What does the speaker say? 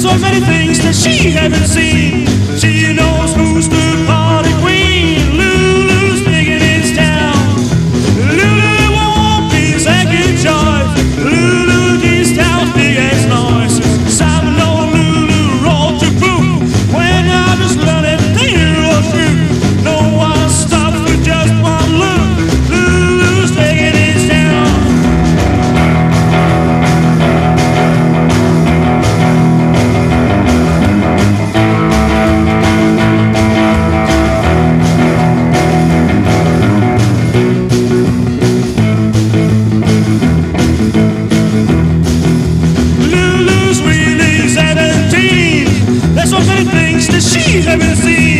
so many things that she hasn't seen. things that she never seen.